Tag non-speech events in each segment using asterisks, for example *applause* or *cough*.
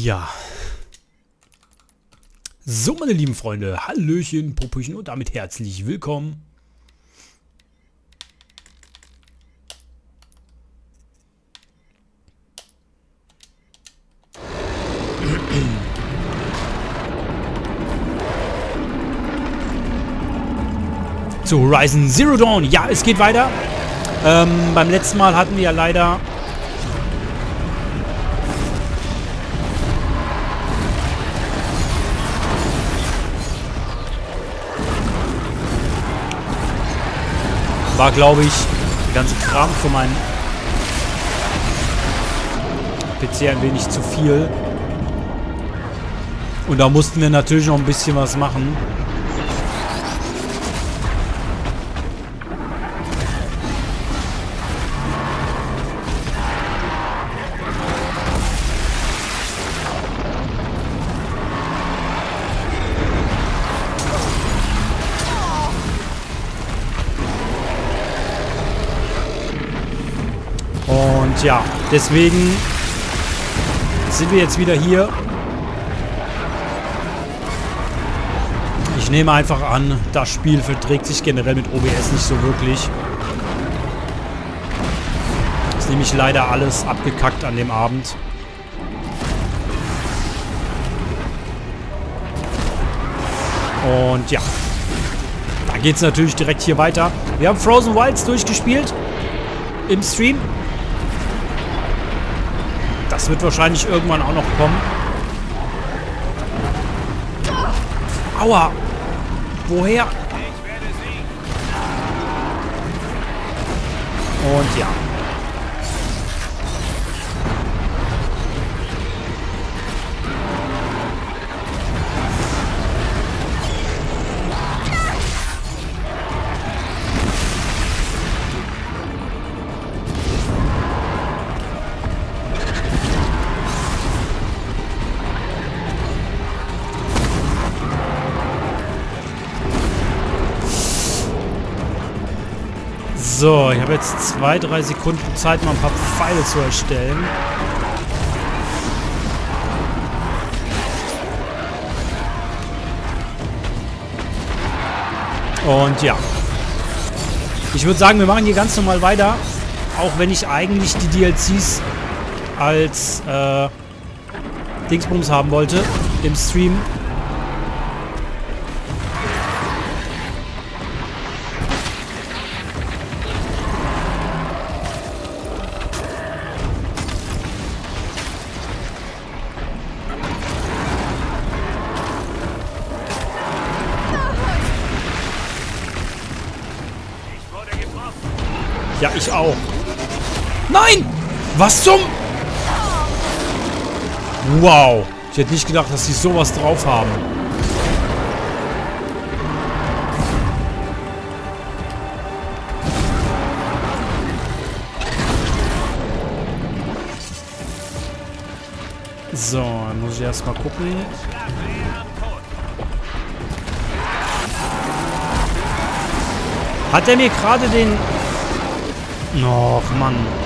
Ja. So, meine lieben Freunde, Hallöchen, Popöchen und damit herzlich willkommen. Zu Horizon Zero Dawn. Ja, es geht weiter. Ähm, beim letzten Mal hatten wir ja leider war, glaube ich, der ganze Kram für meinen PC ein wenig zu viel. Und da mussten wir natürlich noch ein bisschen was machen. Ja, deswegen sind wir jetzt wieder hier. Ich nehme einfach an, das Spiel verträgt sich generell mit OBS nicht so wirklich. Ist nämlich leider alles abgekackt an dem Abend. Und ja, da geht es natürlich direkt hier weiter. Wir haben Frozen Wilds durchgespielt im Stream. Das wird wahrscheinlich irgendwann auch noch kommen. Aua! Woher? Und ja. So, ich habe jetzt zwei, drei Sekunden Zeit, mal ein paar Pfeile zu erstellen. Und ja. Ich würde sagen, wir machen hier ganz normal weiter. Auch wenn ich eigentlich die DLCs als äh, Dingsbums haben wollte im Stream. Was zum... Wow. Ich hätte nicht gedacht, dass sie sowas drauf haben. So, dann muss ich erstmal gucken. Hat er mir gerade den Och, Mann.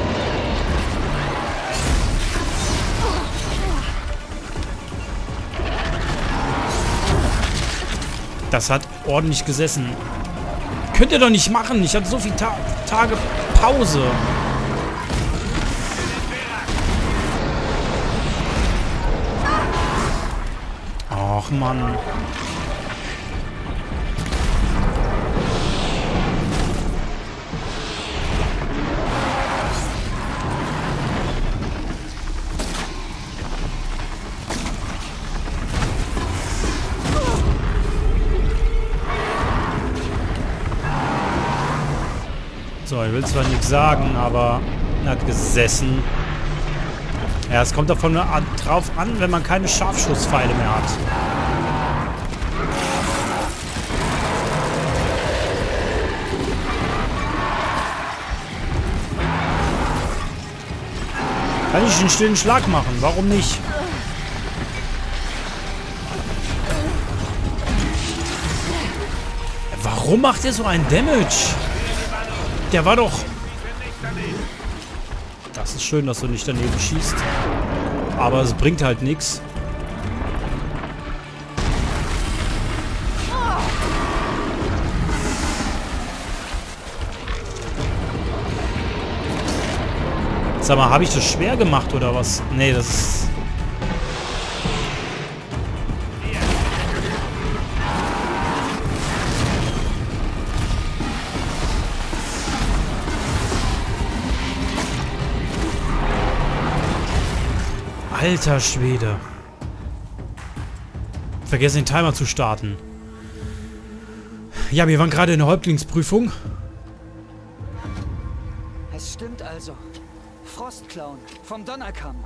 Das hat ordentlich gesessen. Könnt ihr doch nicht machen. Ich hatte so viele Ta Tage Pause. Och, Mann. So, ich will zwar nichts sagen, aber er hat gesessen. Ja, es kommt davon drauf an, wenn man keine Scharfschusspfeile mehr hat. Kann ich einen stillen Schlag machen? Warum nicht? Warum macht er so einen Damage? Der war doch... Das ist schön, dass du nicht daneben schießt. Aber es bringt halt nichts. Sag mal, habe ich das schwer gemacht oder was? Nee, das ist... Alter Schwede. Vergessen den Timer zu starten. Ja, wir waren gerade in der Häuptlingsprüfung. Es stimmt also. Frostclown vom Donnerkamm.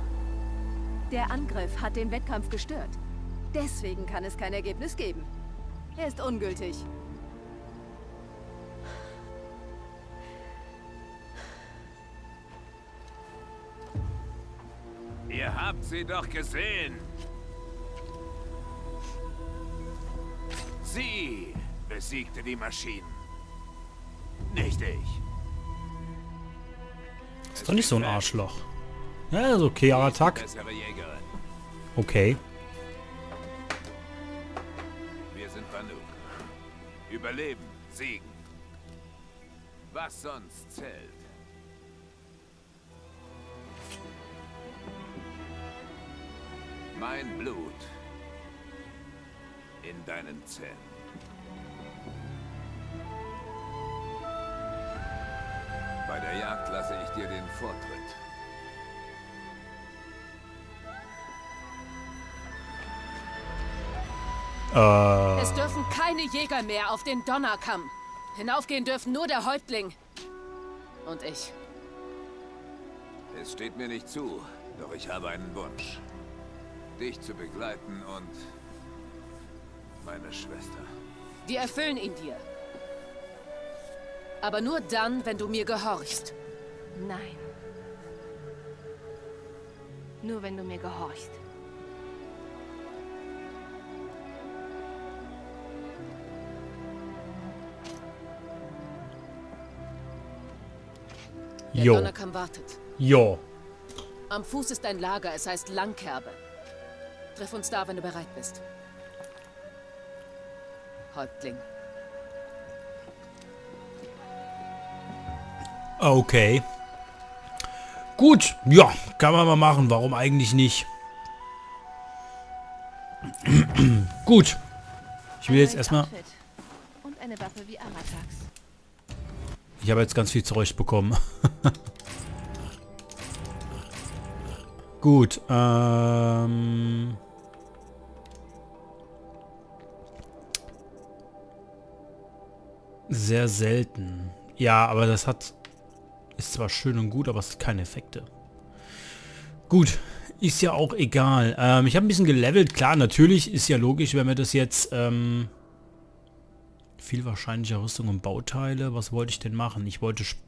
Der Angriff hat den Wettkampf gestört. Deswegen kann es kein Ergebnis geben. Er ist ungültig. Ihr habt sie doch gesehen. Sie besiegte die Maschinen. Nicht ich. Ist doch nicht so ein Arschloch. Ja, ist okay, Attack. Okay. Wir sind Banuk. Überleben, siegen. Was sonst zählt. Mein Blut in deinen Zähnen. Bei der Jagd lasse ich dir den Vortritt. Äh. Es dürfen keine Jäger mehr auf den Donnerkamm. Hinaufgehen dürfen nur der Häuptling. Und ich. Es steht mir nicht zu, doch ich habe einen Wunsch dich zu begleiten und meine Schwester. Wir erfüllen ihn dir. Aber nur dann, wenn du mir gehorchst. Nein. Nur wenn du mir gehorchst. Der Jo. Donnerkamm wartet. Jo. Am Fuß ist ein Lager, es heißt Langkerbe. Triff uns da, wenn du bereit bist. Häuptling. Okay. Gut, ja, kann man mal machen. Warum eigentlich nicht? *clears throat* Gut. Ich will jetzt erstmal... Ich habe jetzt ganz viel Zeug bekommen. *laughs* Gut, ähm... Sehr selten. Ja, aber das hat... Ist zwar schön und gut, aber es hat keine Effekte. Gut, ist ja auch egal. Ähm, ich habe ein bisschen gelevelt. Klar, natürlich ist ja logisch, wenn wir das jetzt... Ähm, viel wahrscheinlicher Rüstung und Bauteile. Was wollte ich denn machen? Ich wollte sp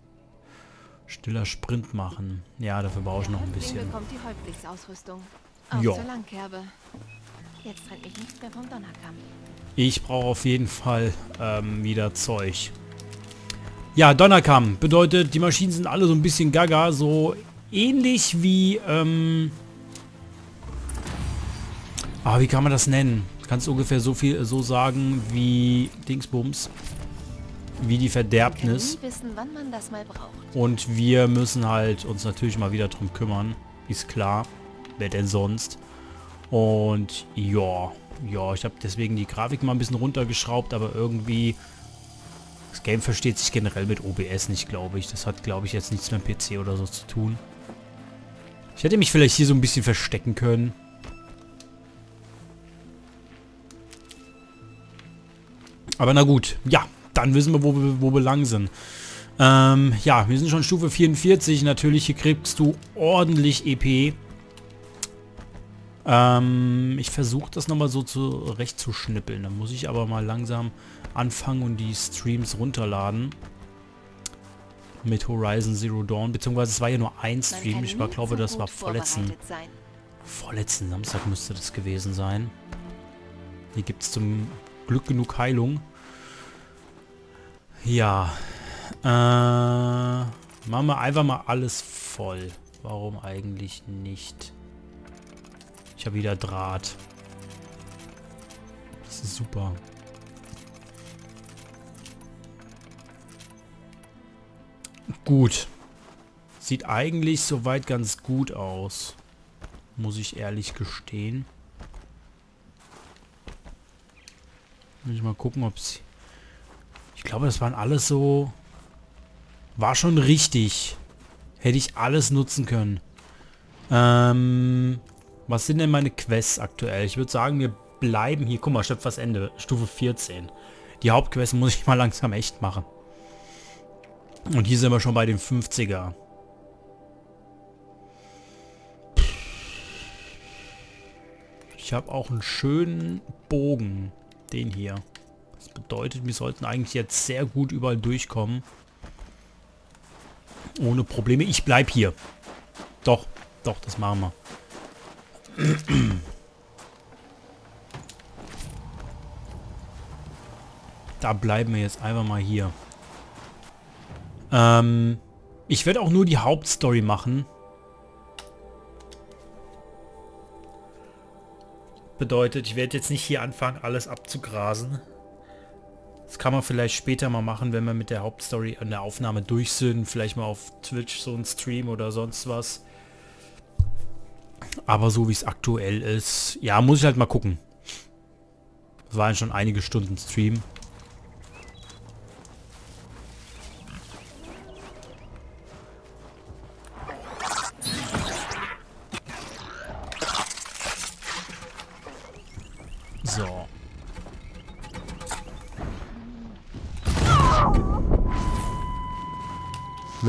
stiller Sprint machen. Ja, dafür brauche ich noch ein bisschen. bekommt die Häuptlingsausrüstung. Auf Ja. zur Langkerbe. Jetzt trennt mich nichts mehr vom Donnerkamm. Ich brauche auf jeden Fall ähm, wieder Zeug. Ja, Donnerkamm bedeutet, die Maschinen sind alle so ein bisschen gaga, so ähnlich wie, ähm... Ah, wie kann man das nennen? Kannst du ungefähr so viel so sagen wie Dingsbums. Wie die Verderbnis. wissen, wann man das mal braucht. Und wir müssen halt uns natürlich mal wieder drum kümmern. Ist klar. Wer denn sonst? Und ja, ja, ich habe deswegen die Grafik mal ein bisschen runtergeschraubt, aber irgendwie... Das Game versteht sich generell mit OBS nicht, glaube ich. Das hat, glaube ich, jetzt nichts mit dem PC oder so zu tun. Ich hätte mich vielleicht hier so ein bisschen verstecken können. Aber na gut, ja, dann wissen wir, wo wir, wo wir lang sind. Ähm, ja, wir sind schon Stufe 44. Natürlich, hier kriegst du ordentlich EP. Ähm, ich versuche das nochmal so zurecht zu schnippeln. Dann muss ich aber mal langsam anfangen und die Streams runterladen. Mit Horizon Zero Dawn. Beziehungsweise es war ja nur ein Stream. Ich war, glaube, das war vorletzten, vorletzten Samstag müsste das gewesen sein. Hier gibt es zum Glück genug Heilung. Ja. Äh, machen wir einfach mal alles voll. Warum eigentlich nicht? Ich habe wieder Draht. Das ist super. Gut. Sieht eigentlich soweit ganz gut aus. Muss ich ehrlich gestehen. Muss ich mal gucken, ob es... Ich glaube, das waren alles so... War schon richtig. Hätte ich alles nutzen können. Ähm... Was sind denn meine Quests aktuell? Ich würde sagen, wir bleiben hier. Guck mal, Schöpfers Ende. Stufe 14. Die Hauptquest muss ich mal *laughs* langsam echt machen. Und hier sind wir schon bei den 50er. Ich habe auch einen schönen Bogen. Den hier. Das bedeutet, wir sollten eigentlich jetzt sehr gut überall durchkommen. Ohne Probleme. Ich bleib hier. Doch, doch, das machen wir. Da bleiben wir jetzt einfach mal hier. Ähm, ich werde auch nur die Hauptstory machen. Bedeutet, ich werde jetzt nicht hier anfangen, alles abzugrasen. Das kann man vielleicht später mal machen, wenn wir mit der Hauptstory an der Aufnahme durch sind. Vielleicht mal auf Twitch so ein Stream oder sonst was. Aber so wie es aktuell ist, ja, muss ich halt mal gucken. Das waren schon einige Stunden Stream.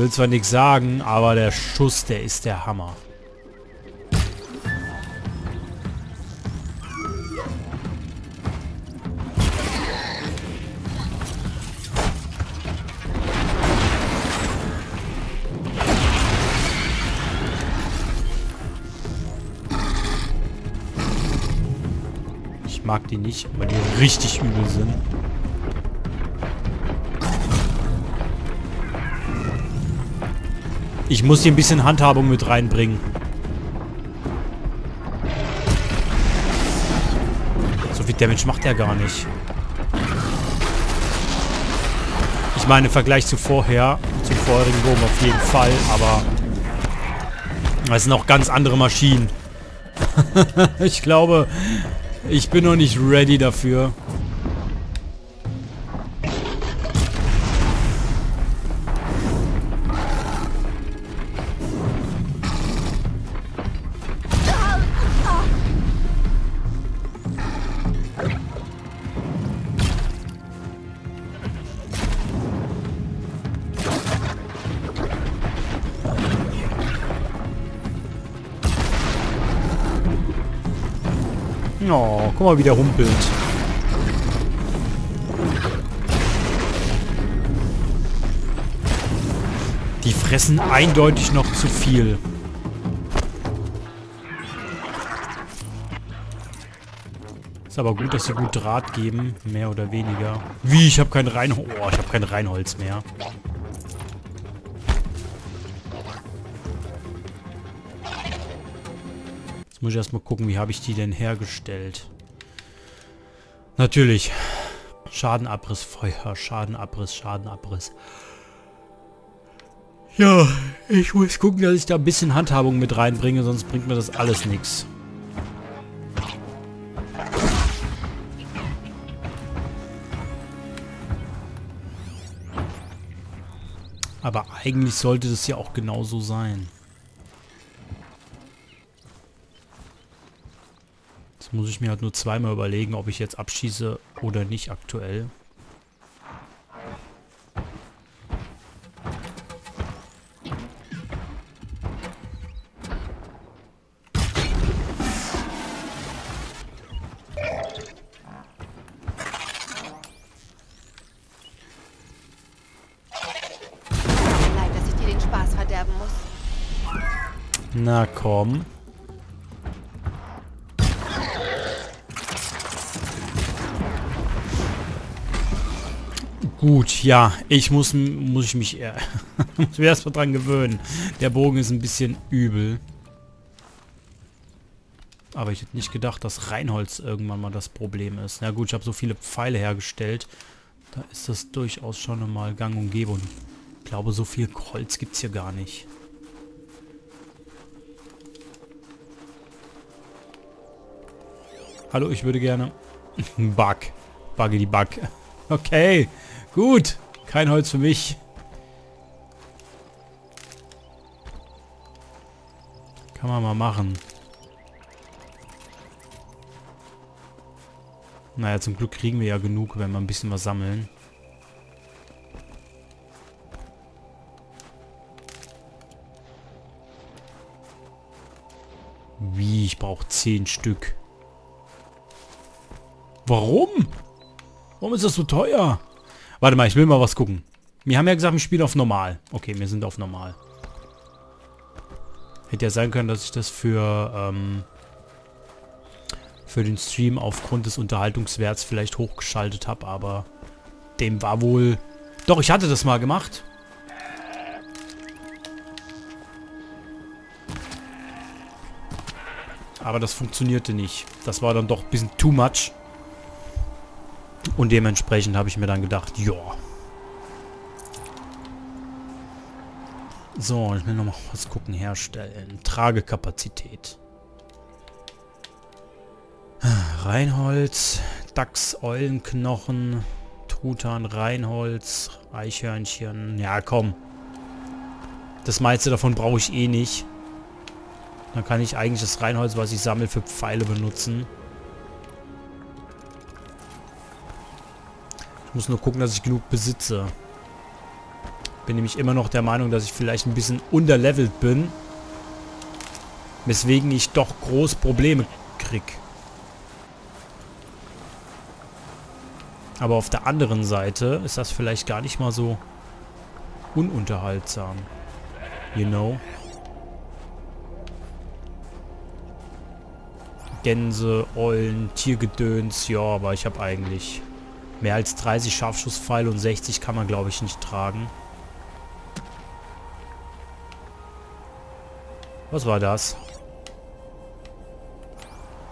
Will zwar nichts sagen, aber der Schuss, der ist der Hammer. Ich mag die nicht, weil die richtig übel sind. Ich muss hier ein bisschen Handhabung mit reinbringen. So viel Damage macht er gar nicht. Ich meine, im Vergleich zu vorher, zum vorherigen Bogen auf jeden Fall, aber das sind auch ganz andere Maschinen. *laughs* ich glaube, ich bin noch nicht ready dafür. Oh, guck mal, wie der humpelt. Die fressen eindeutig noch zu viel. Ist aber gut, dass sie gut Draht geben. Mehr oder weniger. Wie? Ich habe kein Reinholz. Oh, ich habe kein Reinholz mehr. Muss ich erstmal gucken, wie habe ich die denn hergestellt. Natürlich. Schadenabriss, Feuer, Schadenabriss, Schadenabriss. Ja, ich muss gucken, dass ich da ein bisschen Handhabung mit reinbringe, sonst bringt mir das alles nichts. Aber eigentlich sollte das ja auch genauso sein. Jetzt muss ich mir halt nur zweimal überlegen, ob ich jetzt abschieße oder nicht aktuell. Leid, dass Gut, ja, ich muss, muss ich mich eher, *laughs* muss mir erstmal dran gewöhnen. Der Bogen ist ein bisschen übel. Aber ich hätte nicht gedacht, dass Reinholz irgendwann mal das Problem ist. Na gut, ich habe so viele Pfeile hergestellt. Da ist das durchaus schon mal gang und gäbe. Und ich glaube, so viel Holz gibt es hier gar nicht. Hallo, ich würde gerne... *laughs* Bug. Buggy die Bug. Okay, gut. Kein Holz für mich. Kann man mal machen. Naja, zum Glück kriegen wir ja genug, wenn wir ein bisschen was sammeln. Wie? Ich brauche zehn Stück. Warum? Warum ist das so teuer? Warte mal, ich will mal was gucken. Wir haben ja gesagt, wir spielen auf normal. Okay, wir sind auf normal. Hätte ja sein können, dass ich das für, ähm, für den Stream aufgrund des Unterhaltungswerts vielleicht hochgeschaltet habe, aber dem war wohl... Doch, ich hatte das mal gemacht. Aber das funktionierte nicht. Das war dann doch ein bisschen too much. Und dementsprechend habe ich mir dann gedacht, ja. So, ich will noch mal was gucken. Herstellen. Tragekapazität. Reinholz, Dachs, Eulenknochen, Truthahn, Reinholz, Eichhörnchen. Ja, komm. Das meiste davon brauche ich eh nicht. Dann kann ich eigentlich das Reinholz, was ich sammle, für Pfeile benutzen. Muss nur gucken, dass ich genug besitze. Bin nämlich immer noch der Meinung, dass ich vielleicht ein bisschen unterlevelt bin. Weswegen ich doch groß Probleme krieg. Aber auf der anderen Seite ist das vielleicht gar nicht mal so ununterhaltsam. You know? Gänse, Eulen, Tiergedöns, ja, aber ich habe eigentlich Mehr als 30 Scharfschusspfeile und 60 kann man, glaube ich, nicht tragen. Was war das?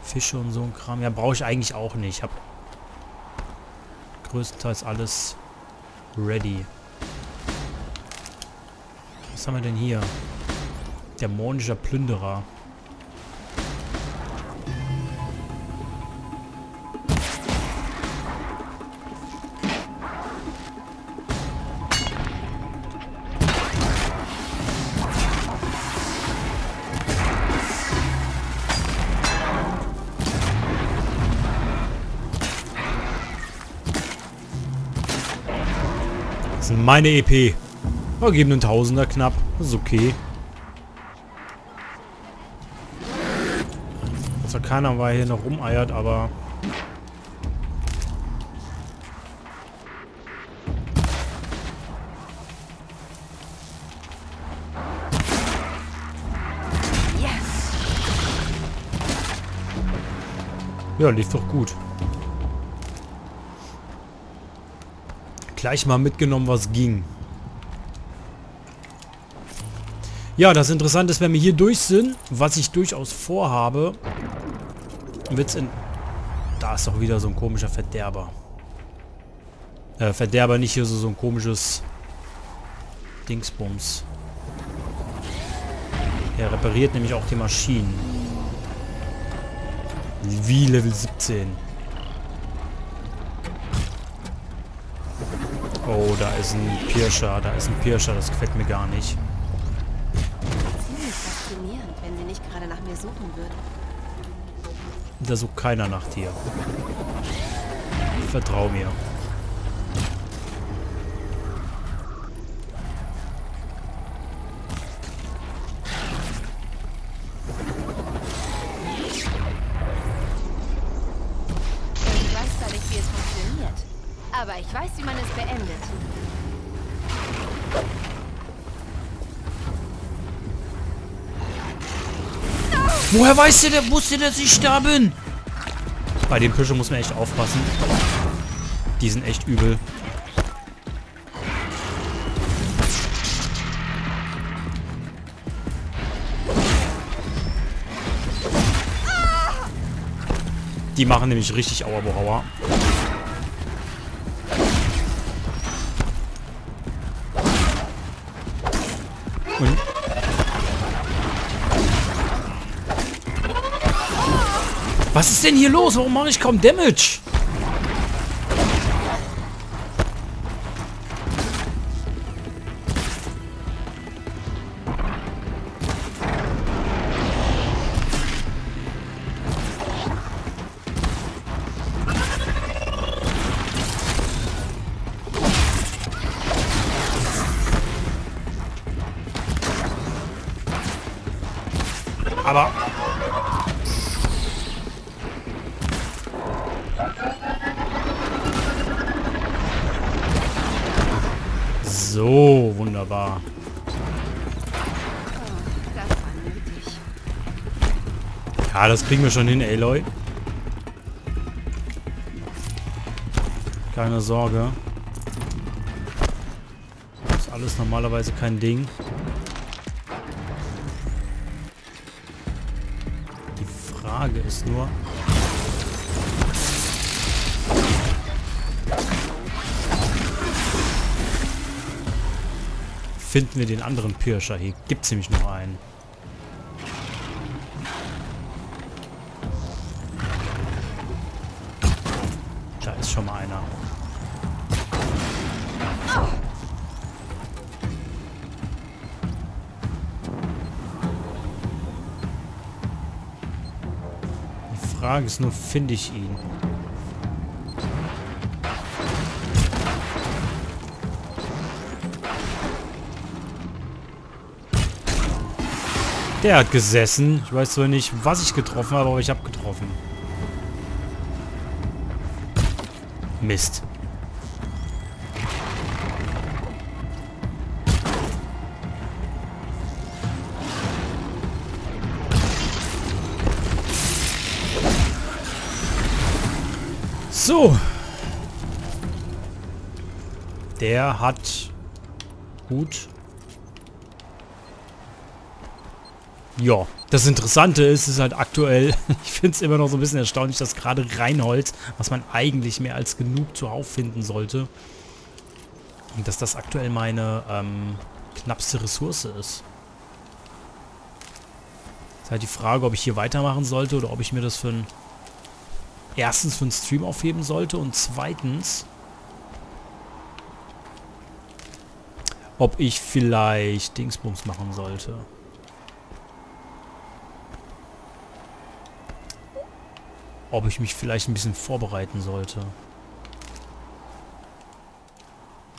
Fische und so ein Kram. Ja, brauche ich eigentlich auch nicht. Ich habe größtenteils alles ready. Was haben wir denn hier? Dämonischer Plünderer. Meine EP. Wir geben einen Tausender knapp. Das ist okay. Also keiner war hier noch rumeiert, aber... Ja, lief doch gut. Gleich mal mitgenommen, was ging. Ja, das Interessante ist, wenn wir hier durch sind, was ich durchaus vorhabe, wird's in... Da ist doch wieder so ein komischer Verderber. Äh, Verderber, nicht hier so, so ein komisches Dingsbums. Er repariert nämlich auch die Maschinen. Wie Level 17. Oh, da ist ein Pirscher. Da ist ein Pirscher. Das gefällt mir gar nicht. Faszinierend, wenn sie nicht gerade nach mir suchen würden. Da sucht keiner nach dir. Vertrau mir. Woher weiß der, der wusste, dass ich da bin? Bei den Fische muss man echt aufpassen. Die sind echt übel. Die machen nämlich richtig Auerbohauer. Was ist denn hier los? Warum mache ich kaum Damage? So, wunderbar. Das. Ja, das kriegen wir schon hin, Aloy. Keine Sorge. Ist alles normalerweise kein Ding. Die Frage ist nur... Finden wir den anderen Pirscher? Hier gibt es nämlich noch einen. Da ist schon mal einer. Die Frage ist nur, finde ich ihn? Der hat gesessen. Ich weiß zwar nicht, was ich getroffen habe, aber ich habe getroffen. Mist. So. Der hat gut. Ja, das Interessante ist, ist halt aktuell, *laughs* ich finde es immer noch so ein bisschen erstaunlich, dass gerade Reinholz, was man eigentlich mehr als genug zuhauf finden sollte, und dass das aktuell meine ähm, knappste Ressource ist. Ist halt die Frage, ob ich hier weitermachen sollte oder ob ich mir das für ein erstens für einen Stream aufheben sollte und zweitens ob ich vielleicht Dingsbums machen sollte. Ob ich mich vielleicht ein bisschen vorbereiten sollte.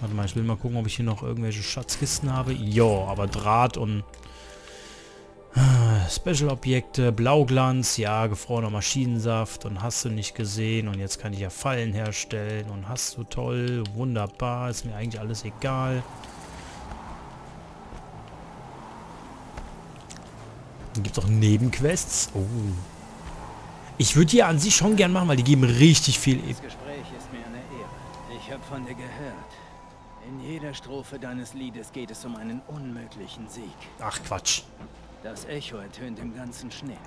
Warte mal, ich will mal gucken, ob ich hier noch irgendwelche Schatzkisten habe. Ja, aber Draht und Special-Objekte, Blauglanz, ja, gefrorener Maschinensaft und hast du nicht gesehen und jetzt kann ich ja Fallen herstellen und hast du toll, wunderbar, ist mir eigentlich alles egal. Gibt es auch Nebenquests. Oh. Ich würde hier an sich schon gern machen, weil die geben richtig viel... E Das Gespräch ist mir eine Ehre. Ich habe von dir gehört. In jeder Strophe deines Liedes geht es um einen unmöglichen Sieg. Ach, Quatsch. Das Echo ertönt im ganzen Schnitt.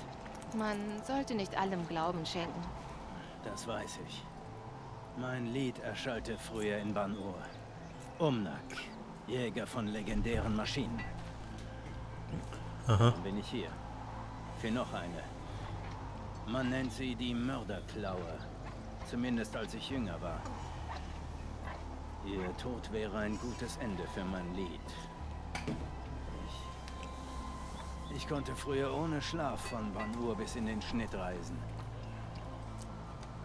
Man sollte nicht allem Glauben schenken. Das weiß ich. Mein Lied erschallte früher in Banur. Umnak, Jäger von legendären Maschinen. Aha. Dann bin ich hier. Für noch eine. Man nennt sie die Mörderklaue. Zumindest als ich jünger war. Ihr Tod wäre ein gutes Ende für mein Lied. Ich, ich konnte früher ohne Schlaf von Banur bis in den Schnitt reisen.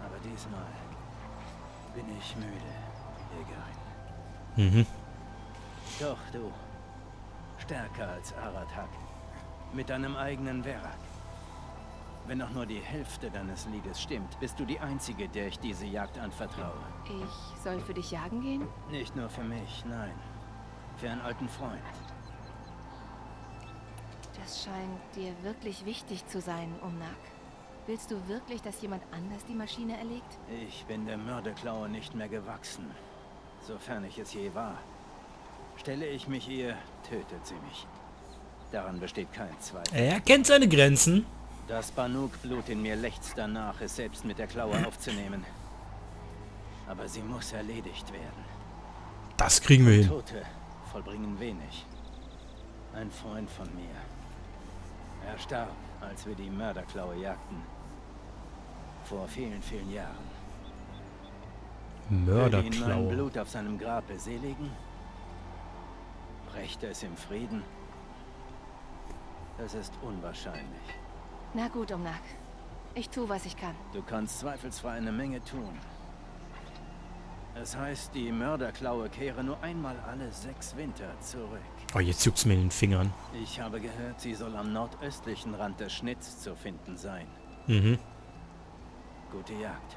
Aber diesmal bin ich müde, Jägerin. Mhm. Doch, du. Stärker als Aratak. Mit deinem eigenen Werk. Wenn auch nur die Hälfte deines Liedes stimmt, bist du die Einzige, der ich diese Jagd anvertraue. Ich soll für dich jagen gehen? Nicht nur für mich, nein. Für einen alten Freund. Das scheint dir wirklich wichtig zu sein, Umnak. Willst du wirklich, dass jemand anders die Maschine erlegt? Ich bin der Mörderklaue nicht mehr gewachsen. Sofern ich es je war. Stelle ich mich ihr, tötet sie mich. Daran besteht kein Zweifel. Er kennt seine Grenzen. Das Banuk-Blut in mir lechzt danach, es selbst mit der Klaue aufzunehmen. Aber sie muss erledigt werden. Das kriegen wir hin. Tote vollbringen wenig. Ein Freund von mir. Er starb, als wir die Mörderklaue jagten. Vor vielen, vielen Jahren. Würde ihn mein Mörderklaue. Blut auf seinem Grab beseligen? Brächte es im Frieden? Das ist unwahrscheinlich. Na gut, Umnak. Ich tue, was ich kann. Du kannst zweifelsfrei eine Menge tun. Es heißt, die Mörderklaue kehre nur einmal alle sechs Winter zurück. Oh, jetzt juckt's mir in den Fingern. Ich habe gehört, sie soll am nordöstlichen Rand des Schnitts zu finden sein. Mhm. Gute Jagd.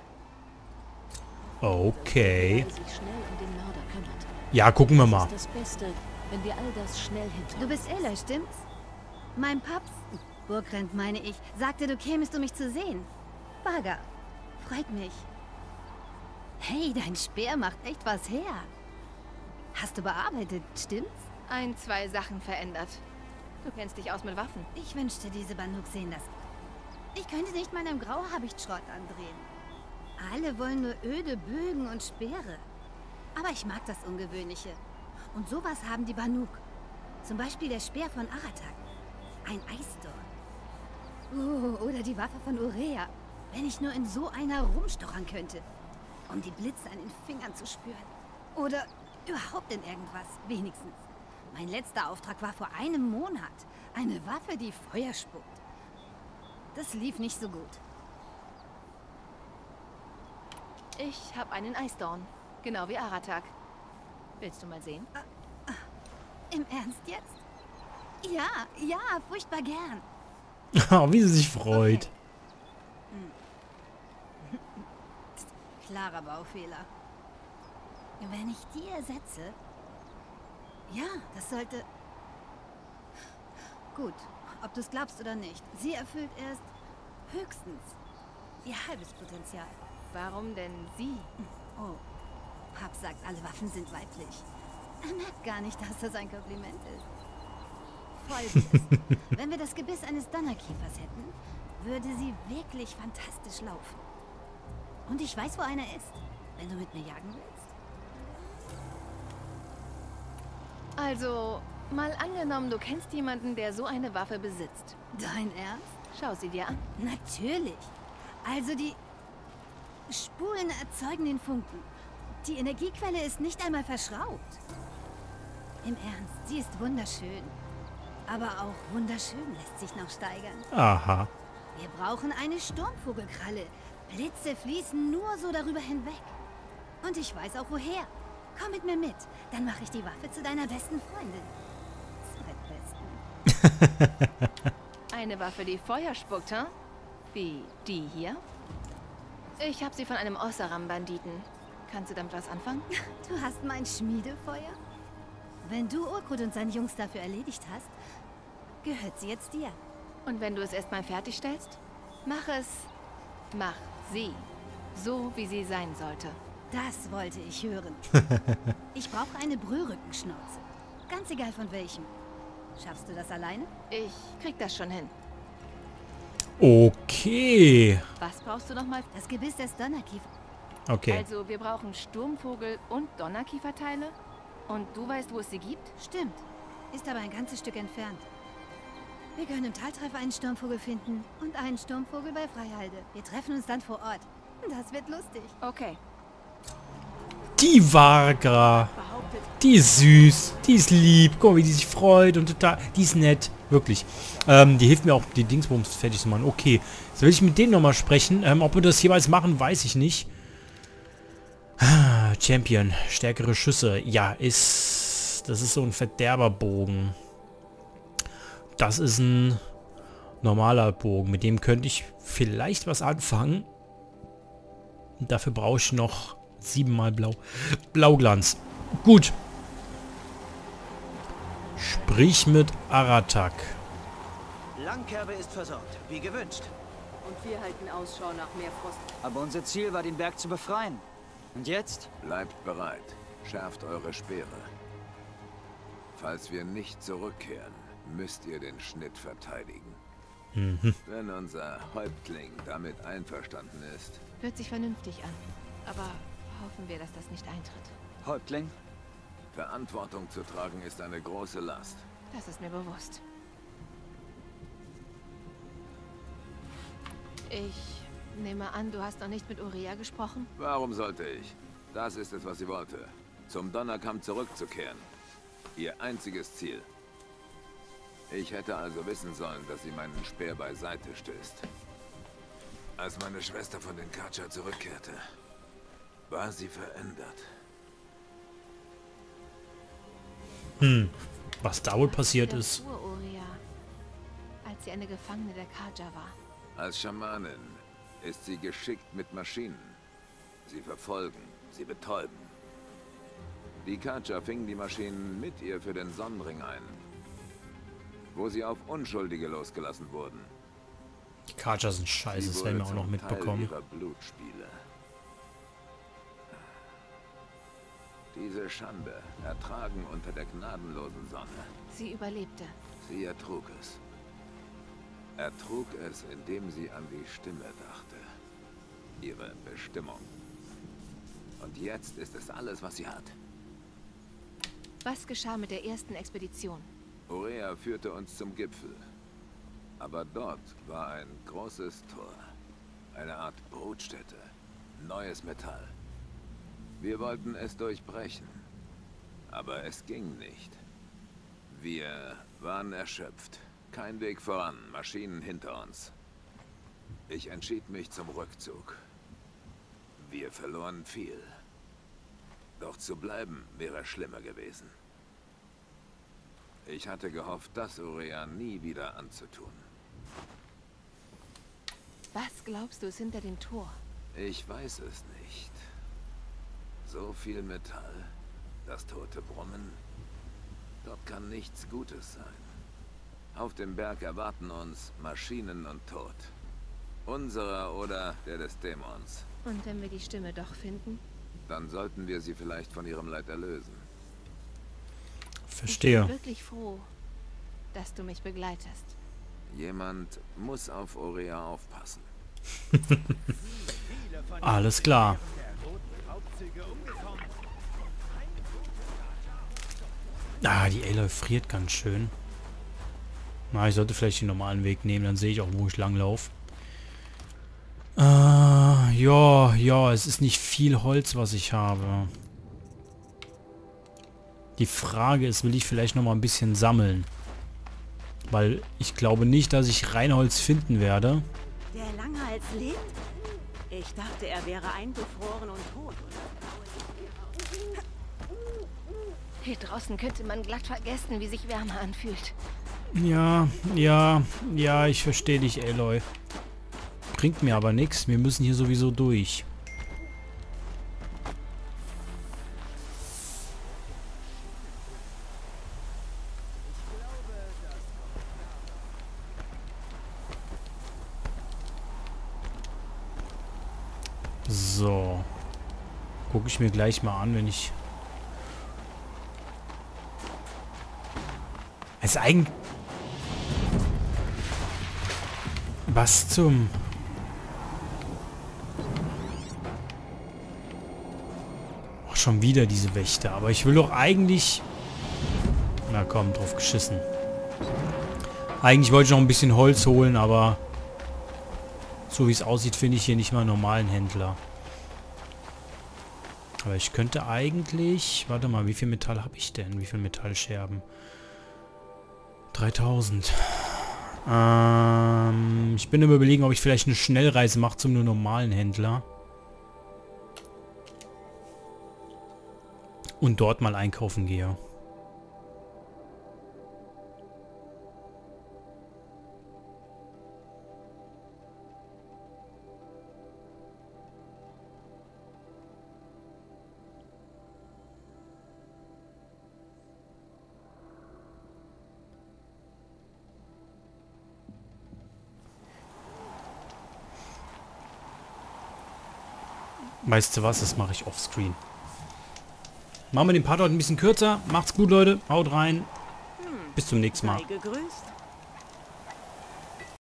Okay. Ja, gucken wir mal. Das Beste, Du bist Ella, stimmt's? Mein Paps, Burkrent meine ich, sagte, du kämest, um mich zu sehen. Baga, freut mich. Hey, dein Speer macht echt was her. Hast du bearbeitet, stimmt's? Ein, zwei Sachen verändert. Du kennst dich aus mit Waffen. Ich wünschte, diese Banuk sehen das. Ich könnte nicht meinem Grauhabichtschrott andrehen. Alle wollen nur öde Bögen und Speere. Aber ich mag das Ungewöhnliche. Und sowas haben die Banuk. Zum Beispiel der Speer von Aratak. Ein Eisdorn. Oh, oder die Waffe von Urea. Wenn ich nur in so einer rumstochern könnte. Um die Blitze an den Fingern zu spüren. Oder überhaupt in irgendwas, wenigstens. Mein letzter Auftrag war vor einem Monat. Eine Waffe, die Feuer spuckt. Das lief nicht so gut. Ich habe einen Eisdorn. Genau wie Aratak. Willst du mal sehen? Im Ernst jetzt? Ja, ja, furchtbar gern. *laughs* Oh, wie sie sich freut. Klarer Baufehler. Wenn ich die ersetze... Ja, das sollte... Gut, ob du es glaubst oder nicht. Sie erfüllt erst höchstens ihr halbes Potenzial. Warum denn sie? Oh, Pap sagt, alle Waffen sind weiblich. Er merkt gar nicht, dass das ein Kompliment ist. Folgendes. *laughs* Wenn wir das Gebiss eines Donnerkiefers hätten, würde sie wirklich fantastisch laufen. Und ich weiß, wo einer ist, wenn du mit mir jagen willst. Also, mal angenommen, du kennst jemanden, der so eine Waffe besitzt. Dein Ernst? Schau sie dir an. Natürlich. Also die Spulen erzeugen den Funken. Die Energiequelle ist nicht einmal verschraubt. Im Ernst, sie ist wunderschön. Aber auch wunderschön lässt sich noch steigern. Aha. Wir brauchen eine Sturmvogelkralle. Blitze fließen nur so darüber hinweg. Und ich weiß auch woher. Komm mit mir mit. Dann mache ich die Waffe zu deiner besten Freundin. Zweitbesten. *laughs* Eine Waffe, die Feuer spuckt, hm? Wie die hier? Ich habe sie von einem Ossaram-Banditen. Kannst du damit was anfangen? *laughs* Du hast mein Schmiedefeuer? Wenn du Urkut und seine Jungs dafür erledigt hast, gehört sie jetzt dir. Und wenn du es erstmal fertigstellst, mach es. Mach sie. So, wie sie sein sollte. Das wollte ich hören. *laughs* ich brauche eine Brührückenschnauze. Ganz egal von welchem. Schaffst du das alleine? Ich krieg das schon hin. Okay. Was brauchst du nochmal? Das Gebiss des Donnerkiefer. Okay. Also, wir brauchen Sturmvogel und Donnerkieferteile. Und du weißt, wo es sie gibt? Stimmt. Ist aber ein ganzes Stück entfernt. Wir können im Taltreffer einen Sturmvogel finden und einen Sturmvogel bei Freihalde. Wir treffen uns dann vor Ort. Das wird lustig. Okay. Die Vargra. Die ist süß. Die ist lieb. Guck mal, wie die sich freut und total... Die ist nett. Wirklich. Ähm, die hilft mir auch, die Dingsbums fertig zu machen. Okay. Jetzt will ich mit denen nochmal sprechen. Ähm, ob wir das jeweils machen, weiß ich nicht. Ah, Champion. Stärkere Schüsse. Ja, ist... Das ist so ein Verderberbogen. Das ist ein normaler Bogen. Mit dem könnte ich vielleicht was anfangen. Dafür brauche ich noch siebenmal Blau. Blauglanz. Gut. Sprich mit Aratak. Langkerbe ist versorgt, wie gewünscht. Und wir halten Ausschau nach mehr Frost. Aber unser Ziel war, den Berg zu befreien. Und jetzt? Bleibt bereit. Schärft eure Speere. Falls wir nicht zurückkehren, müsst ihr den Schnitt verteidigen. Wenn unser Häuptling damit einverstanden ist. Hört sich vernünftig an. Aber hoffen wir, dass das nicht eintritt. Häuptling? Verantwortung zu tragen ist eine große Last. Das ist mir bewusst. Ich nehme an, du hast noch nicht mit Uriah gesprochen? Warum sollte ich? Das ist es, was sie wollte. Zum Donnerkamm zurückzukehren. Ihr einziges Ziel. Ich hätte also wissen sollen, dass sie meinen Speer beiseite stößt. Als meine Schwester von den Kacha zurückkehrte, war sie verändert. Hm. Was da wohl passiert ist. als sie eine Gefangene der Kaja war. Als Schamanin ist sie geschickt mit Maschinen. Sie verfolgen, sie betäuben. Die Kacha fingen die Maschinen mit ihr für den Sonnenring ein, wo sie auf Unschuldige losgelassen wurden. Die Kaja sind scheiße, das werden wir auch noch mitbekommen. Blutspiele. Diese Schande ertragen unter der gnadenlosen Sonne. Sie überlebte. Sie ertrug es. Ertrug es, indem sie an die Stimme dachte. Ihre Bestimmung. Und jetzt ist es alles, was sie hat. Was geschah mit der ersten Expedition? Urea führte uns zum Gipfel. Aber dort war ein großes Tor. Eine Art Brutstätte. Neues Metall. Wir wollten es durchbrechen. Aber es ging nicht. Wir waren erschöpft. Kein Weg voran, Maschinen hinter uns. Ich entschied mich zum Rückzug. Wir verloren viel. Doch zu bleiben wäre schlimmer gewesen. Ich hatte gehofft, das Urea nie wieder anzutun. Was glaubst du ist hinter dem Tor? Ich weiß es nicht. So viel Metall, das tote Brummen. Dort kann nichts Gutes sein. Auf dem Berg erwarten uns Maschinen und Tod. Unserer oder der des Dämons. Und wenn wir die Stimme doch finden? Dann sollten wir sie vielleicht von ihrem Leid erlösen. Ich Verstehe. bin wirklich froh, dass du mich begleitest. Jemand muss auf Orea aufpassen. *laughs* Alles klar. Ah, die Aloy friert ganz schön. Na, ich sollte vielleicht den normalen Weg nehmen, dann sehe ich auch, wo ich langlaufe. Äh, ja, ja, es ist nicht viel Holz, was ich habe. Die Frage ist, will ich vielleicht noch mal ein bisschen sammeln? Weil ich glaube nicht, dass ich Reinholz finden werde. Der Langhals lebt? Ich dachte, er wäre eingefroren und tot. Hier draußen könnte man glatt vergessen, wie sich Wärme anfühlt. Ja, ja, ja, ich verstehe dich, Aloy. Bringt mir aber nichts. Wir müssen hier sowieso durch. So. Gucke ich mir gleich mal an, wenn ich... Es ist eigentlich... Was zum... Ach, schon wieder diese Wächter. Aber ich will doch eigentlich... Na komm, drauf geschissen. Eigentlich wollte ich noch ein bisschen Holz holen, aber... So wie es aussieht, finde ich hier nicht mal einen normalen Händler. Aber ich könnte eigentlich... Warte mal, wie viel Metall habe ich denn? Wie viel Metallscherben? 3000. Ähm, ich bin im Überlegen, ob ich vielleicht eine Schnellreise mache zum nur normalen Händler. Und dort mal einkaufen gehe. Weißt du was, das mache ich offscreen. Machen wir den Part heute ein bisschen kürzer. Macht's gut, Leute. Haut rein. Bis zum nächsten Mal.